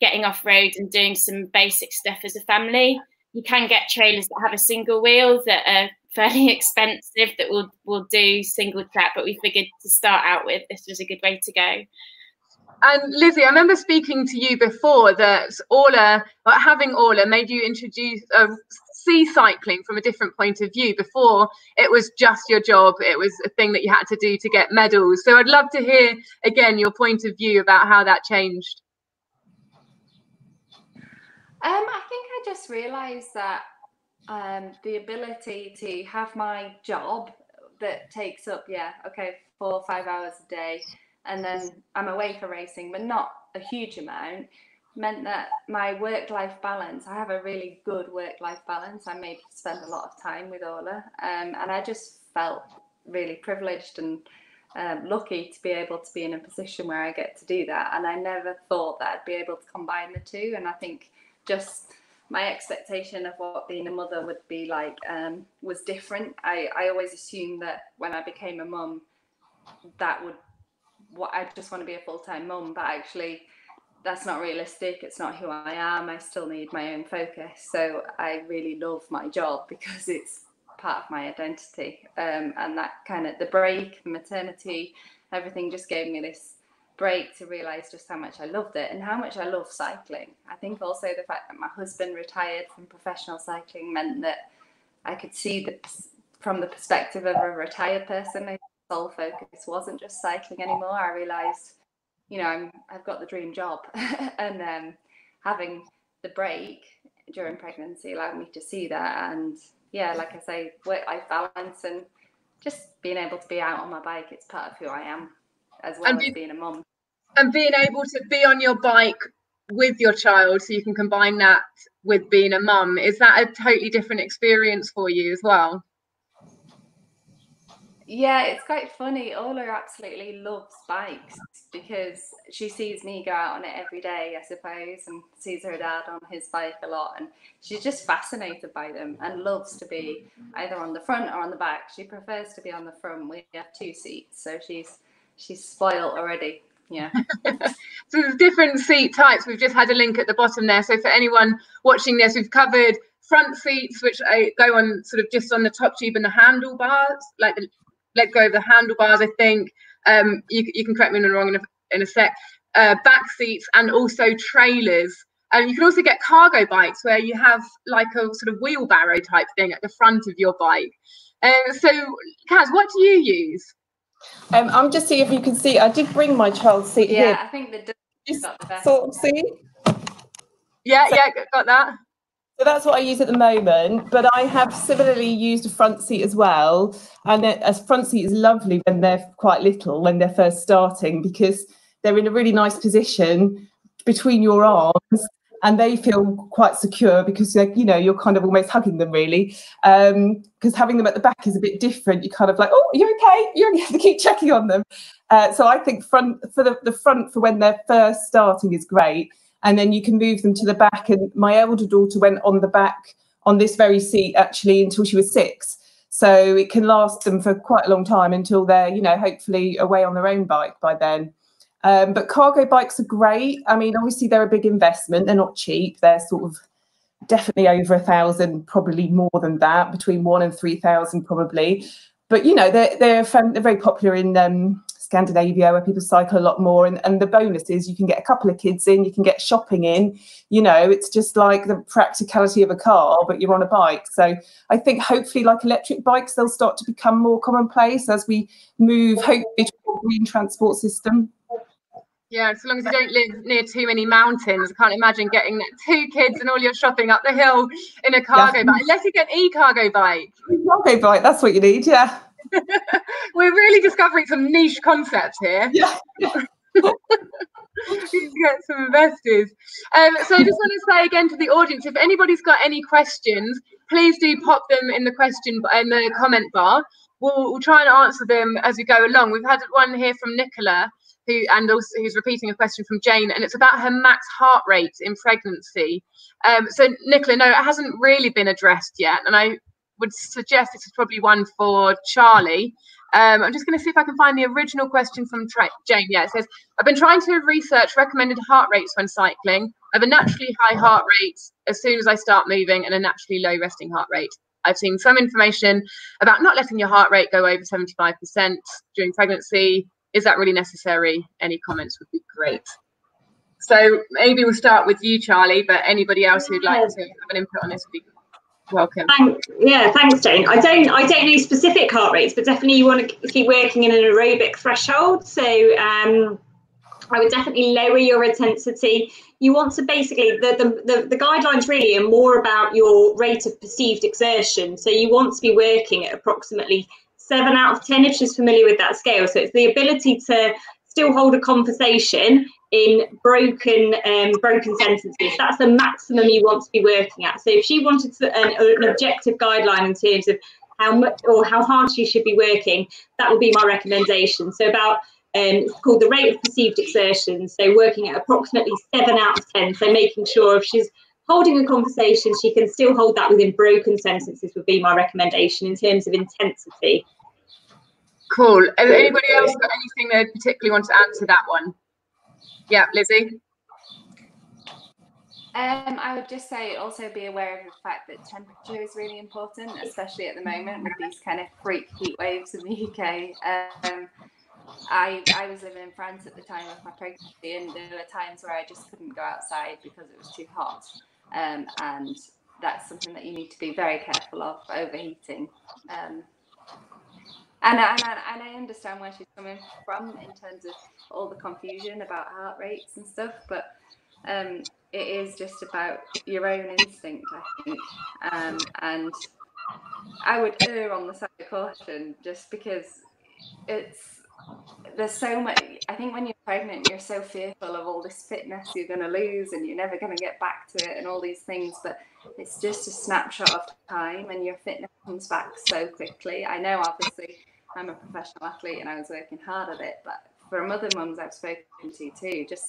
getting off road and doing some basic stuff as a family. You can get trailers that have a single wheel that are fairly expensive that we'll we'll do single track, but we figured to start out with this was a good way to go. And Lizzie, I remember speaking to you before that Orla, having Orla made you introduce uh, see cycling from a different point of view. Before it was just your job, it was a thing that you had to do to get medals. So I'd love to hear again your point of view about how that changed. Um, I think I just realised that um, the ability to have my job that takes up, yeah, okay, four or five hours a day, and then I'm away for racing, but not a huge amount, meant that my work life balance, I have a really good work life balance. I may spend a lot of time with Orla, um, and I just felt really privileged and um, lucky to be able to be in a position where I get to do that. And I never thought that I'd be able to combine the two. And I think just my expectation of what being a mother would be like um, was different. I, I always assumed that when I became a mum, that would what I just want to be a full time mum, but actually that's not realistic. It's not who I am. I still need my own focus. So I really love my job because it's part of my identity. Um, and that kind of the break, maternity, everything just gave me this break to realize just how much I loved it and how much I love cycling. I think also the fact that my husband retired from professional cycling meant that I could see the from the perspective of a retired person, my sole focus wasn't just cycling anymore. I realized, you know, I'm, I've got the dream job, and um, having the break during pregnancy allowed me to see that. And yeah, like I say, work life balance and just being able to be out on my bike, it's part of who I am, as well and as being a mum. And being able to be on your bike with your child, so you can combine that with being a mum, is that a totally different experience for you as well? Yeah, it's quite funny. Orla absolutely loves bikes because she sees me go out on it every day, I suppose, and sees her dad on his bike a lot. And she's just fascinated by them and loves to be either on the front or on the back. She prefers to be on the front. We have two seats, so she's she's spoiled already. Yeah. so there's different seat types. We've just had a link at the bottom there. So for anyone watching this, we've covered front seats, which go on sort of just on the top tube and the handlebars, like the let go of the handlebars. I think um, you, you can correct me if I'm wrong in a, in a sec. Uh, back seats and also trailers. And um, you can also get cargo bikes where you have like a sort of wheelbarrow type thing at the front of your bike. Um, so, Caz, what do you use? Um, I'm just seeing if you can see. I did bring my child's seat yeah, here. Yeah, I think the, the sort of see. Yeah, so, yeah, got that. So that's what I use at the moment. But I have similarly used a front seat as well. And a front seat is lovely when they're quite little, when they're first starting, because they're in a really nice position between your arms and they feel quite secure because like you know you're kind of almost hugging them really because um, having them at the back is a bit different You're kind of like oh you're okay you only have to keep checking on them uh, so i think front for the, the front for when they're first starting is great and then you can move them to the back. And my elder daughter went on the back on this very seat actually until she was six. So it can last them for quite a long time until they're, you know, hopefully away on their own bike by then. Um, but cargo bikes are great. I mean, obviously they're a big investment. They're not cheap. They're sort of definitely over a thousand, probably more than that, between one and three thousand probably. But you know, they're they're, they're very popular in um, Scandinavia where people cycle a lot more. And, and the bonus is you can get a couple of kids in, you can get shopping in. You know, it's just like the practicality of a car, but you're on a bike. So I think hopefully, like electric bikes, they'll start to become more commonplace as we move, hopefully, to a green transport system. Yeah, as long as you don't live near too many mountains, I can't imagine getting two kids and all your shopping up the hill in a cargo yeah. bike, unless you get an e-cargo bike. Cargo bike, that's what you need, yeah. We're really discovering some niche concepts here. Yeah. get some investors. Um, so I just want to say again to the audience, if anybody's got any questions, please do pop them in the question in the comment bar. We'll, we'll try and answer them as we go along. We've had one here from Nicola, who and also who's repeating a question from Jane, and it's about her max heart rate in pregnancy. Um, so Nicola, no, it hasn't really been addressed yet, and I would suggest this is probably one for Charlie. Um, I'm just going to see if I can find the original question from Jane. Yeah, it says, I've been trying to research recommended heart rates when cycling. I have a naturally high heart rate as soon as I start moving and a naturally low resting heart rate. I've seen some information about not letting your heart rate go over 75% during pregnancy. Is that really necessary? Any comments would be great. So maybe we'll start with you, Charlie, but anybody else who'd like to have an input on this would be welcome. Thank, yeah, thanks, Jane. I don't I don't know specific heart rates, but definitely you want to keep working in an aerobic threshold. So um, I would definitely lower your intensity. You want to basically the, the, the, the guidelines really are more about your rate of perceived exertion. So you want to be working at approximately seven out of ten if she's familiar with that scale. So it's the ability to still hold a conversation in broken um, broken sentences. That's the maximum you want to be working at. So if she wanted to, an, an objective guideline in terms of how much or how hard she should be working, that would be my recommendation. So about um, it's called the rate of perceived exertion. So working at approximately seven out of ten. So making sure if she's holding a conversation, she can still hold that within broken sentences would be my recommendation in terms of intensity. Cool. Has anybody else got anything they particularly want to add to that one? Yeah, Lizzie. Um, I would just say also be aware of the fact that temperature is really important, especially at the moment with these kind of freak heat waves in the UK. Um, I I was living in France at the time of my pregnancy, and there were times where I just couldn't go outside because it was too hot, um, and that's something that you need to be very careful of overheating. Um, and, and, and I understand where she's coming from in terms of all the confusion about heart rates and stuff, but um, it is just about your own instinct, I think. Um, and I would err on the side of caution just because it's there's so much. I think when you're pregnant, you're so fearful of all this fitness you're going to lose and you're never going to get back to it and all these things. But it's just a snapshot of time and your fitness comes back so quickly. I know, obviously, I'm a professional athlete and I was working hard at it, but for other mums I've spoken to too, just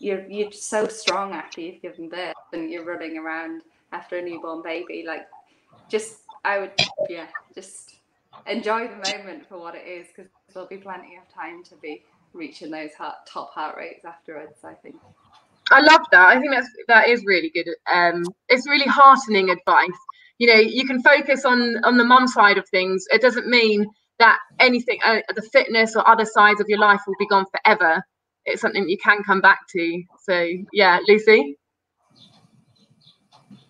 you're you're so strong after you've given birth and you're running around after a newborn baby. Like, just I would, yeah, just enjoy the moment for what it is because there'll be plenty of time to be reaching those heart, top heart rates afterwards. I think. I love that. I think that's that is really good. Um, it's really heartening advice. You know, you can focus on on the mum side of things. It doesn't mean that anything, uh, the fitness or other sides of your life will be gone forever. It's something you can come back to. So yeah, Lucy.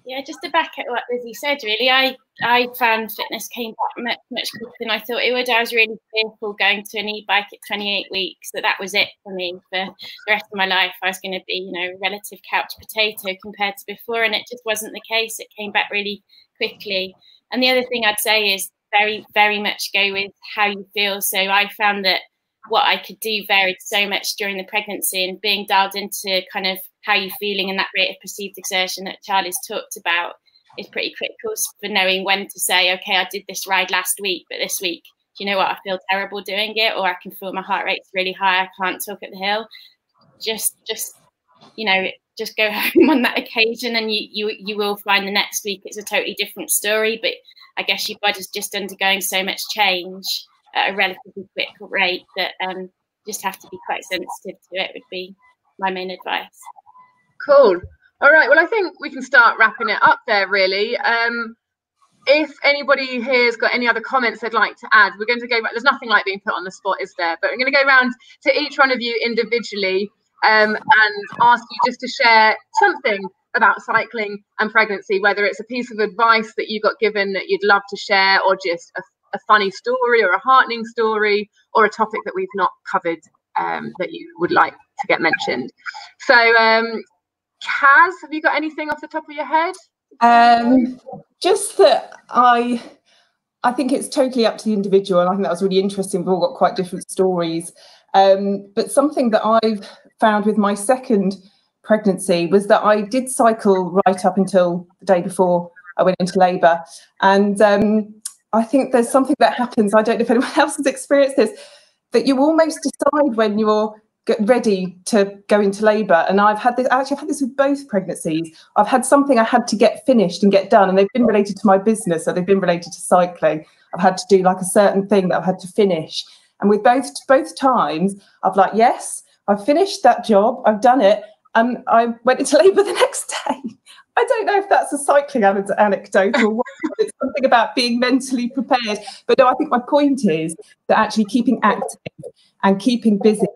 Yeah, just to back at what Lizzie said, really, I I found fitness came back much, much quicker than I thought it would. I was really fearful going to an e-bike at 28 weeks that that was it for me for the rest of my life. I was going to be, you know, relative couch potato compared to before, and it just wasn't the case. It came back really quickly. And the other thing I'd say is very, very much go with how you feel. So I found that what I could do varied so much during the pregnancy and being dialed into kind of how you're feeling and that rate of perceived exertion that Charlie's talked about is pretty critical for knowing when to say, okay, I did this ride last week, but this week, do you know what? I feel terrible doing it, or I can feel my heart rate's really high. I can't talk at the hill. Just, just, you know, just go home on that occasion, and you, you, you will find the next week it's a totally different story. But I guess your body's just undergoing so much change at a relatively quick rate that um, just have to be quite sensitive to it. Would be my main advice. Cool. All right. Well, I think we can start wrapping it up there, really. Um, if anybody here's got any other comments they'd like to add, we're going to go. There's nothing like being put on the spot, is there? But we're going to go around to each one of you individually um, and ask you just to share something about cycling and pregnancy, whether it's a piece of advice that you got given that you'd love to share, or just a, a funny story, or a heartening story, or a topic that we've not covered um, that you would like to get mentioned. So, um, Caz, have you got anything off the top of your head? Um, just that I, I think it's totally up to the individual, and I think that was really interesting. We've all got quite different stories. Um, but something that I've found with my second pregnancy was that I did cycle right up until the day before I went into labour, and um, I think there's something that happens. I don't know if anyone else has experienced this, that you almost decide when you're ready to go into labour. And I've had this, actually, I've had this with both pregnancies. I've had something I had to get finished and get done, and they've been related to my business, so they've been related to cycling. I've had to do like a certain thing that I've had to finish. And with both both times, I've like, yes, I've finished that job, I've done it, and I went into labour the next day. I don't know if that's a cycling anecdote or what. it's something about being mentally prepared. But no, I think my point is that actually keeping active and keeping busy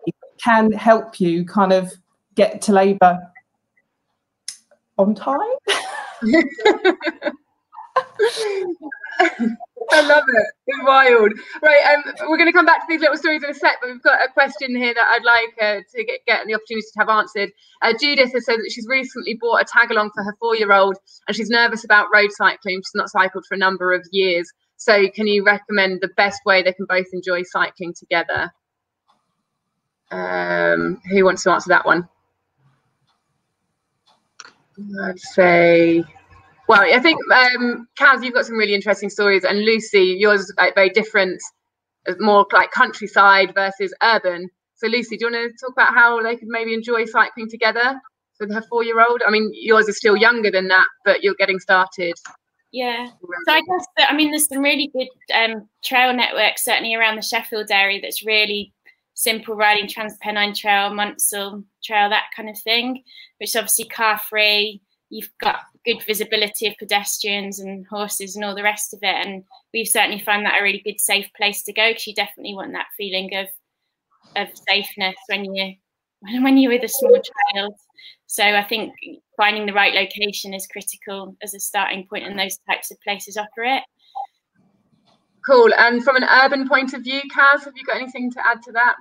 can help you kind of get to labour on time. I love it. It's wild. Right, um, we're going to come back to these little stories in a sec, but we've got a question here that I'd like uh, to get, get the opportunity to have answered. Uh, Judith has said that she's recently bought a tag along for her four year old and she's nervous about road cycling. She's not cycled for a number of years. So, can you recommend the best way they can both enjoy cycling together? Um, who wants to answer that one? I'd say, well, I think um, Caz, you've got some really interesting stories, and Lucy, yours is like very different, uh, more like countryside versus urban. So, Lucy, do you want to talk about how they could maybe enjoy cycling together with her four-year-old? I mean, yours is still younger than that, but you're getting started. Yeah. So I guess that I mean, there's some really good um, trail networks certainly around the Sheffield area that's really simple riding Transpennine Trail, Monsal Trail, that kind of thing, which is obviously car free. You've got good visibility of pedestrians and horses and all the rest of it. And we've certainly found that a really good, safe place to go because you definitely want that feeling of of safeness when you when you're with a small child. So I think finding the right location is critical as a starting point, and those types of places offer it. Cool. And from an urban point of view, Caz, have you got anything to add to that?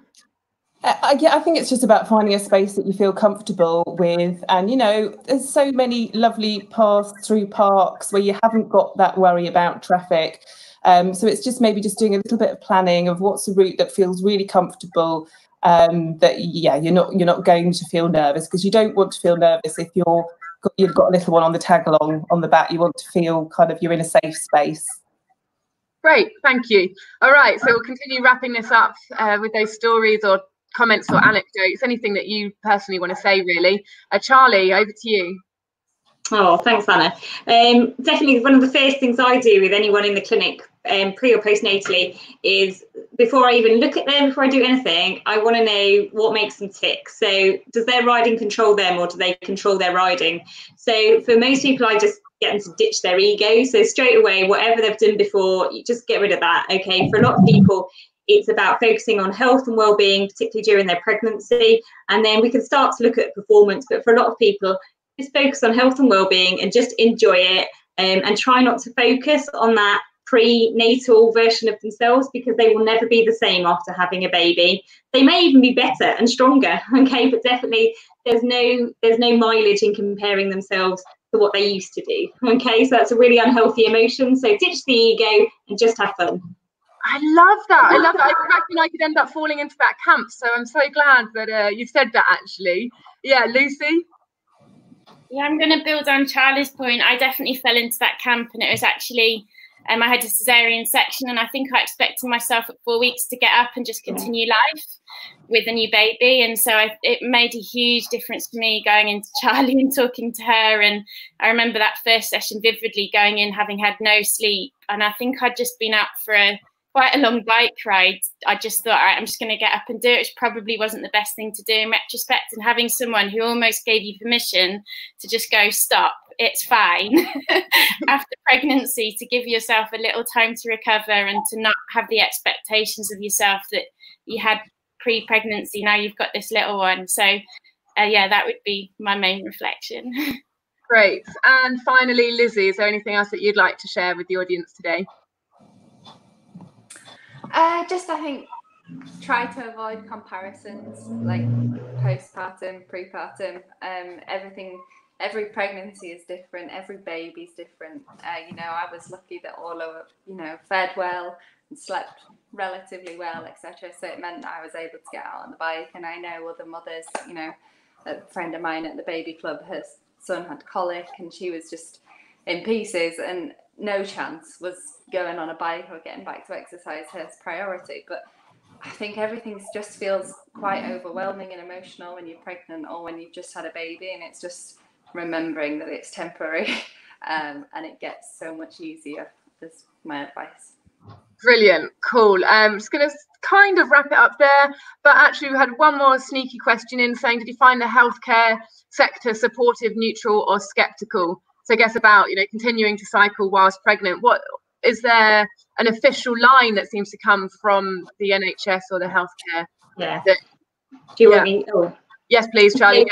I, I think it's just about finding a space that you feel comfortable with. And, you know, there's so many lovely paths through parks where you haven't got that worry about traffic. Um, so it's just maybe just doing a little bit of planning of what's a route that feels really comfortable. Um, that yeah, you're not you're not going to feel nervous because you don't want to feel nervous if you're you've got a little one on the tag along on the back. You want to feel kind of you're in a safe space. Great, thank you. All right, so we'll continue wrapping this up uh, with those stories or comments or anecdotes, anything that you personally want to say, really. Uh, Charlie, over to you. Oh, thanks, Anna. Um, definitely one of the first things I do with anyone in the clinic, um, pre or postnatally, is before I even look at them, before I do anything, I want to know what makes them tick. So, does their riding control them or do they control their riding? So, for most people, I just get them to ditch their ego. So, straight away, whatever they've done before, you just get rid of that. Okay. For a lot of people, it's about focusing on health and well-being particularly during their pregnancy. And then we can start to look at performance but for a lot of people just focus on health and well-being and just enjoy it um, and try not to focus on that prenatal version of themselves because they will never be the same after having a baby. They may even be better and stronger okay? But definitely there's no there's no mileage in comparing themselves to what they used to do okay? So that's a really unhealthy emotion. So ditch the ego and just have fun I love that. I love that. I reckon I could end up falling into that camp. So I'm so glad that uh, you said that actually. Yeah, Lucy? Yeah, I'm going to build on Charlie's point. I definitely fell into that camp, and it was actually um, I had a cesarean section, and I think I expected myself at four weeks to get up and just continue life with a new baby. And so I, it made a huge difference for me going into Charlie and talking to her. And I remember that first session vividly going in, having had no sleep, and I think I'd just been up for a quite a long bike ride, I just thought, I'm just going to get up and do it, which probably wasn't the best thing to do in retrospect. And having someone who almost gave you permission to just go, stop, it's fine after pregnancy, to give yourself a little time to recover and to not have the expectations of yourself that you had pre pregnancy. Now you've got this little one. So, uh, yeah, that would be my main reflection. Great. And finally, Lizzie, is there anything else that you'd like to share with the audience today? Uh, just I think try to avoid comparisons like postpartum, prepartum. Um, everything, every pregnancy is different. Every baby's different. Uh, you know, I was lucky that Orla you know fed well and slept relatively well, etc. So it meant I was able to get out on the bike. And I know other mothers, you know, a friend of mine at the baby club, her son had colic, and she was just in pieces and no chance was going on a bike or getting back to exercise her priority. But I think everything just feels quite overwhelming and emotional when you're pregnant or when you've just had a baby, and it's just remembering that it's temporary um, and it gets so much easier. Is my advice. Brilliant, cool. Um, just going to kind of wrap it up there, but actually we had one more sneaky question in saying, did you find the healthcare sector supportive, neutral, or skeptical? So I guess about you know continuing to cycle whilst pregnant. What is there an official line that seems to come from the NHS or the healthcare? Yeah. That, Do you yeah. want me? Oh. Yes, please, Charlie.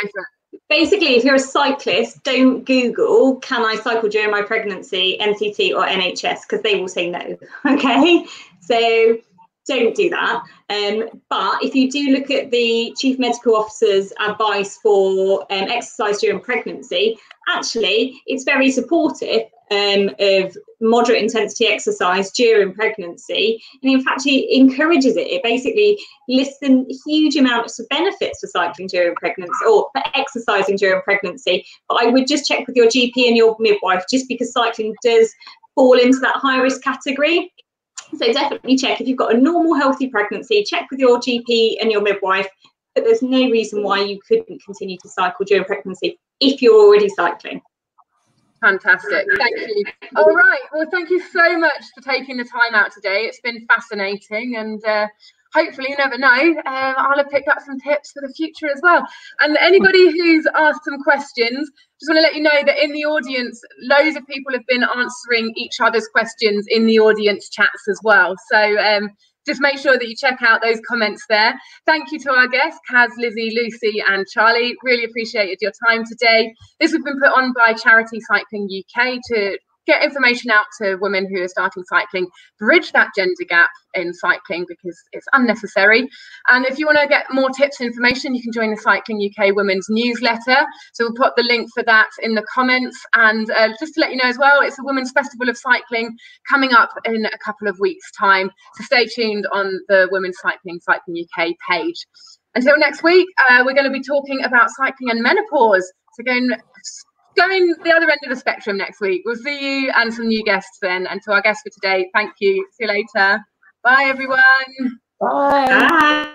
Basically, if you're a cyclist, don't Google "Can I cycle during my pregnancy?" NCT or NHS because they will say no. Okay, so don't do that. Um, but if you do look at the chief medical officer's advice for um, exercise during pregnancy, actually, it's very supportive um, of moderate intensity exercise during pregnancy. And in fact, it encourages it. It basically lists a huge amounts of benefits for cycling during pregnancy or for exercising during pregnancy. But I would just check with your GP and your midwife just because cycling does fall into that high risk category. So definitely check if you've got a normal healthy pregnancy, check with your GP and your midwife. But there's no reason why you couldn't continue to cycle during pregnancy if you're already cycling. Fantastic. Thank you. All right. Well, thank you so much for taking the time out today. It's been fascinating and uh, hopefully, you never know, um, I'll have picked up some tips for the future as well. And anybody who's asked some questions, just want to let you know that in the audience, loads of people have been answering each other's questions in the audience chats as well. So um, just make sure that you check out those comments there. Thank you to our guests, Caz, Lizzie, Lucy, and Charlie. Really appreciated your time today. This has been put on by Charity Cycling UK to get information out to women who are starting cycling, bridge that gender gap in cycling because it's unnecessary. And if you want to get more tips and information, you can join the Cycling UK Women's newsletter. So we'll put the link for that in the comments. And uh, just to let you know as well, it's a Women's Festival of Cycling coming up in a couple of weeks' time. So stay tuned on the Women's Cycling Cycling UK page. Until next week, uh, we're going to be talking about cycling and menopause. So going going the other end of the spectrum next week. We'll see you and some new guests then. And to our guests for today, thank you. See you later. Bye, everyone. Bye. Bye.